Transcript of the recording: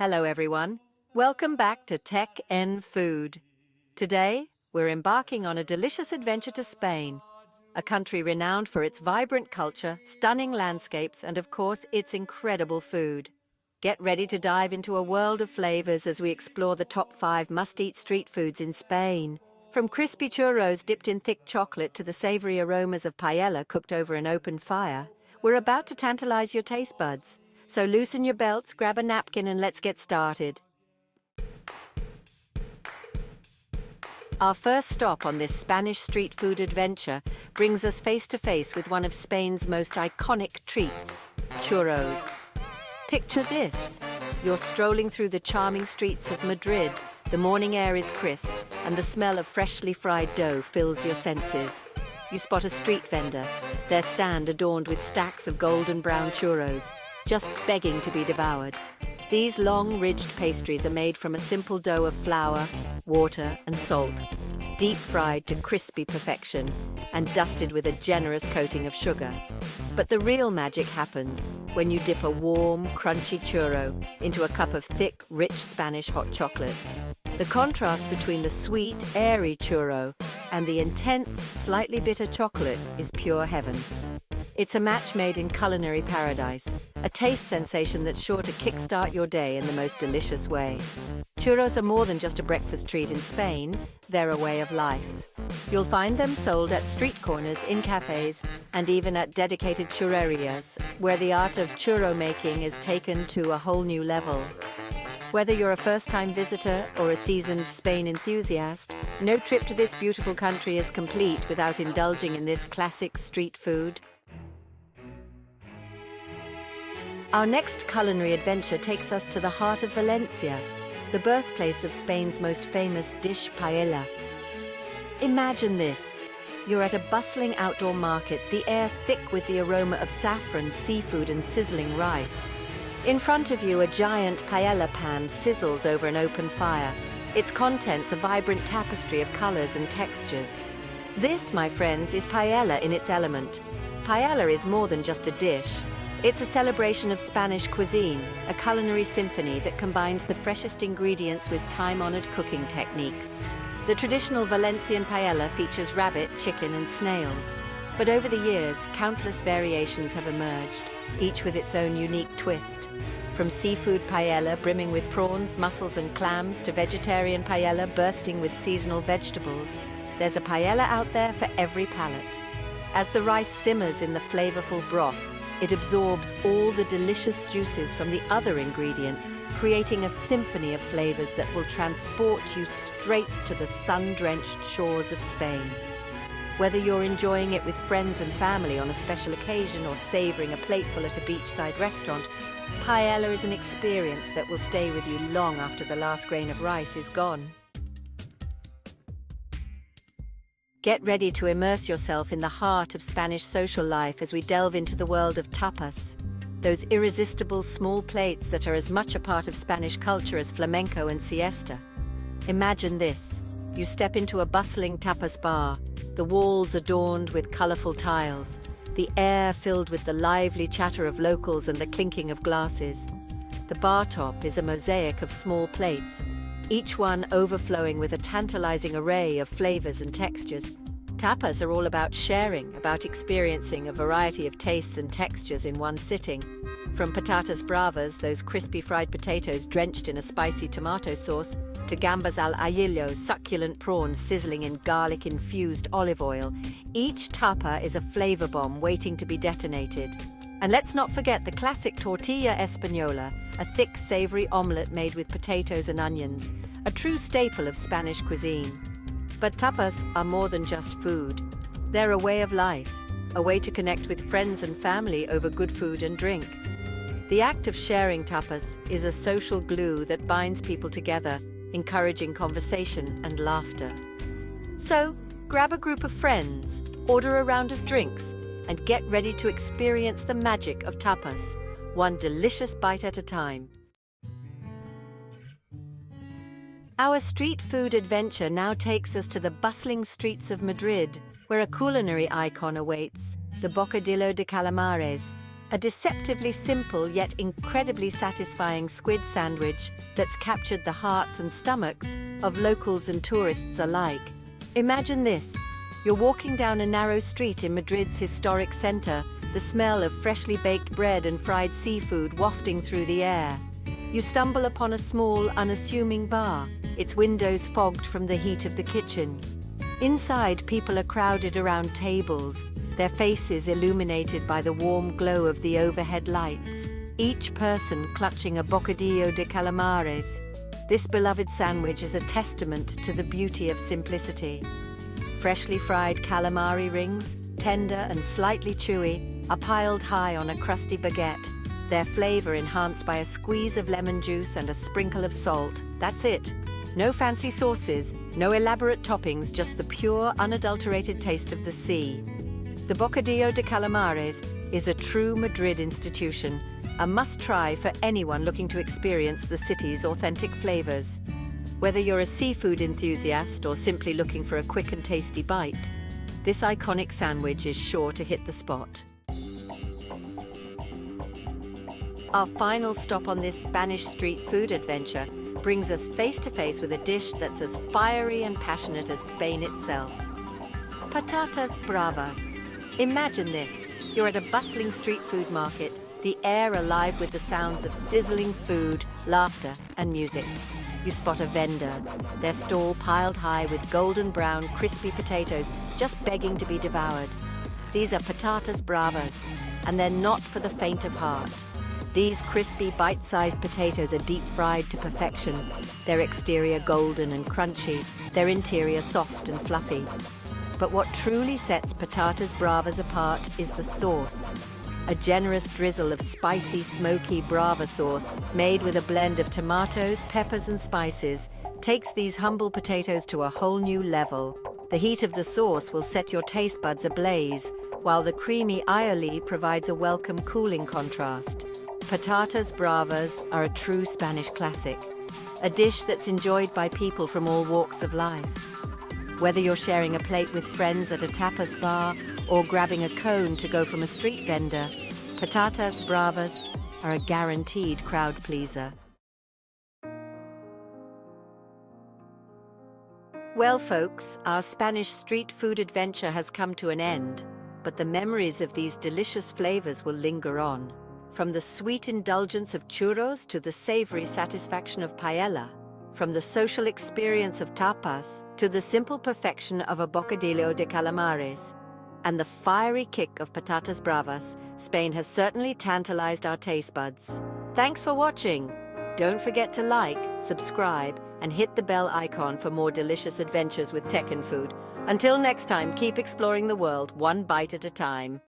Hello, everyone. Welcome back to Tech N Food. Today, we're embarking on a delicious adventure to Spain, a country renowned for its vibrant culture, stunning landscapes, and of course, its incredible food. Get ready to dive into a world of flavors as we explore the top five must-eat street foods in Spain. From crispy churros dipped in thick chocolate to the savory aromas of paella cooked over an open fire, we're about to tantalize your taste buds. So loosen your belts, grab a napkin, and let's get started. Our first stop on this Spanish street food adventure brings us face to face with one of Spain's most iconic treats, churros. Picture this. You're strolling through the charming streets of Madrid. The morning air is crisp, and the smell of freshly fried dough fills your senses. You spot a street vendor, their stand adorned with stacks of golden brown churros, just begging to be devoured. These long, ridged pastries are made from a simple dough of flour, water, and salt, deep fried to crispy perfection, and dusted with a generous coating of sugar. But the real magic happens when you dip a warm, crunchy churro into a cup of thick, rich Spanish hot chocolate. The contrast between the sweet, airy churro and the intense, slightly bitter chocolate is pure heaven. It's a match made in culinary paradise, a taste sensation that's sure to kickstart your day in the most delicious way. Churros are more than just a breakfast treat in Spain, they're a way of life. You'll find them sold at street corners, in cafes, and even at dedicated churrerias, where the art of churro making is taken to a whole new level. Whether you're a first-time visitor or a seasoned Spain enthusiast, no trip to this beautiful country is complete without indulging in this classic street food. Our next culinary adventure takes us to the heart of Valencia, the birthplace of Spain's most famous dish paella. Imagine this. You're at a bustling outdoor market, the air thick with the aroma of saffron, seafood and sizzling rice. In front of you, a giant paella pan sizzles over an open fire, its contents a vibrant tapestry of colors and textures. This, my friends, is paella in its element. Paella is more than just a dish. It's a celebration of Spanish cuisine, a culinary symphony that combines the freshest ingredients with time-honored cooking techniques. The traditional Valencian paella features rabbit, chicken and snails. But over the years, countless variations have emerged, each with its own unique twist. From seafood paella brimming with prawns, mussels and clams to vegetarian paella bursting with seasonal vegetables, there's a paella out there for every palate. As the rice simmers in the flavorful broth, it absorbs all the delicious juices from the other ingredients, creating a symphony of flavors that will transport you straight to the sun-drenched shores of Spain. Whether you're enjoying it with friends and family on a special occasion or savoring a plateful at a beachside restaurant, paella is an experience that will stay with you long after the last grain of rice is gone. Get ready to immerse yourself in the heart of Spanish social life as we delve into the world of tapas, those irresistible small plates that are as much a part of Spanish culture as flamenco and siesta. Imagine this. You step into a bustling tapas bar, the walls adorned with colorful tiles, the air filled with the lively chatter of locals and the clinking of glasses. The bar top is a mosaic of small plates, each one overflowing with a tantalizing array of flavors and textures. Tapas are all about sharing, about experiencing a variety of tastes and textures in one sitting. From patatas bravas, those crispy fried potatoes drenched in a spicy tomato sauce, to gambas al ajillo, succulent prawns sizzling in garlic-infused olive oil, each tapa is a flavor bomb waiting to be detonated. And let's not forget the classic tortilla española, a thick, savory omelette made with potatoes and onions, a true staple of Spanish cuisine. But tapas are more than just food. They're a way of life, a way to connect with friends and family over good food and drink. The act of sharing tapas is a social glue that binds people together, encouraging conversation and laughter. So, grab a group of friends, order a round of drinks, and get ready to experience the magic of tapas, one delicious bite at a time. Our street food adventure now takes us to the bustling streets of Madrid, where a culinary icon awaits, the Bocadillo de Calamares. a deceptively simple yet incredibly satisfying squid sandwich that's captured the hearts and stomachs of locals and tourists alike. Imagine this. You're walking down a narrow street in Madrid's historic centre, the smell of freshly baked bread and fried seafood wafting through the air. You stumble upon a small, unassuming bar, its windows fogged from the heat of the kitchen. Inside, people are crowded around tables, their faces illuminated by the warm glow of the overhead lights, each person clutching a bocadillo de calamares. This beloved sandwich is a testament to the beauty of simplicity. Freshly fried calamari rings, tender and slightly chewy, are piled high on a crusty baguette, their flavor enhanced by a squeeze of lemon juice and a sprinkle of salt. That's it. No fancy sauces, no elaborate toppings, just the pure, unadulterated taste of the sea. The Bocadillo de Calamares is a true Madrid institution, a must-try for anyone looking to experience the city's authentic flavors. Whether you're a seafood enthusiast or simply looking for a quick and tasty bite, this iconic sandwich is sure to hit the spot. Our final stop on this Spanish street food adventure brings us face to face with a dish that's as fiery and passionate as Spain itself. Patatas bravas. Imagine this. You're at a bustling street food market, the air alive with the sounds of sizzling food, laughter and music. You spot a vendor, their stall piled high with golden brown, crispy potatoes just begging to be devoured. These are patatas bravas, and they're not for the faint of heart. These crispy, bite-sized potatoes are deep fried to perfection, their exterior golden and crunchy, their interior soft and fluffy. But what truly sets patatas bravas apart is the sauce. A generous drizzle of spicy, smoky brava sauce made with a blend of tomatoes, peppers and spices takes these humble potatoes to a whole new level. The heat of the sauce will set your taste buds ablaze, while the creamy aioli provides a welcome cooling contrast. Patatas bravas are a true Spanish classic, a dish that's enjoyed by people from all walks of life. Whether you're sharing a plate with friends at a tapas bar or grabbing a cone to go from a street vendor, patatas bravas are a guaranteed crowd pleaser. Well, folks, our Spanish street food adventure has come to an end, but the memories of these delicious flavors will linger on. From the sweet indulgence of churros to the savory satisfaction of paella, from the social experience of tapas to the simple perfection of a bocadillo de calamares, and the fiery kick of patatas bravas, Spain has certainly tantalized our taste buds. Thanks for watching. Don't forget to like, subscribe, and hit the bell icon for more delicious adventures with and food. Until next time, keep exploring the world one bite at a time.